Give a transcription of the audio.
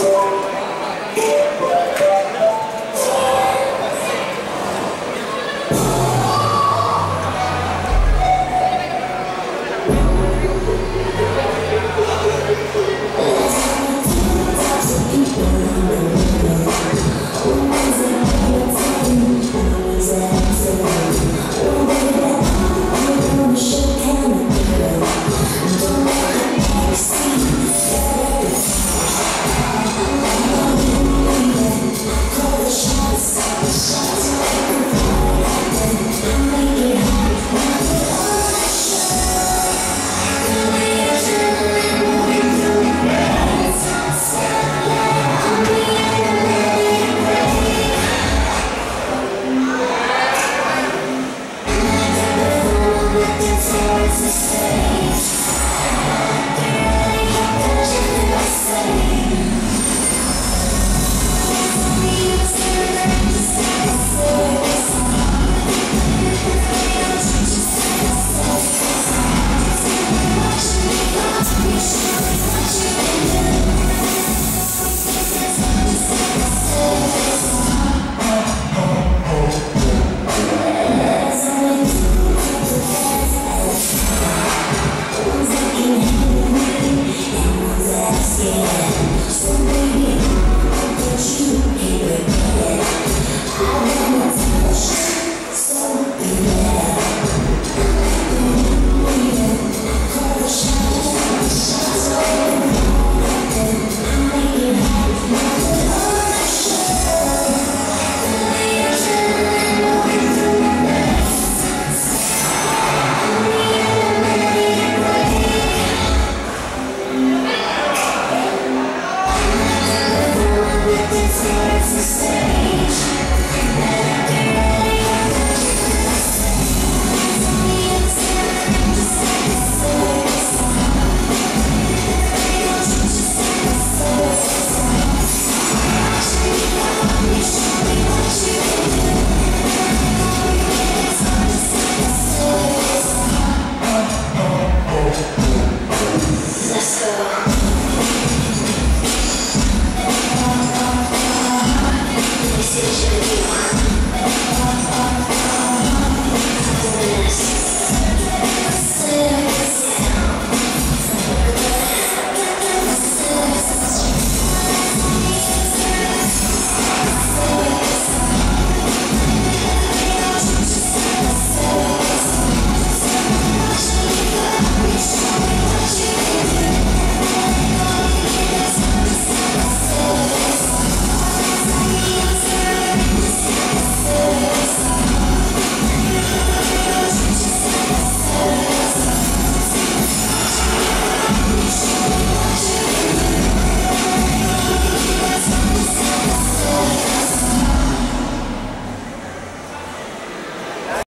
Thank Christ.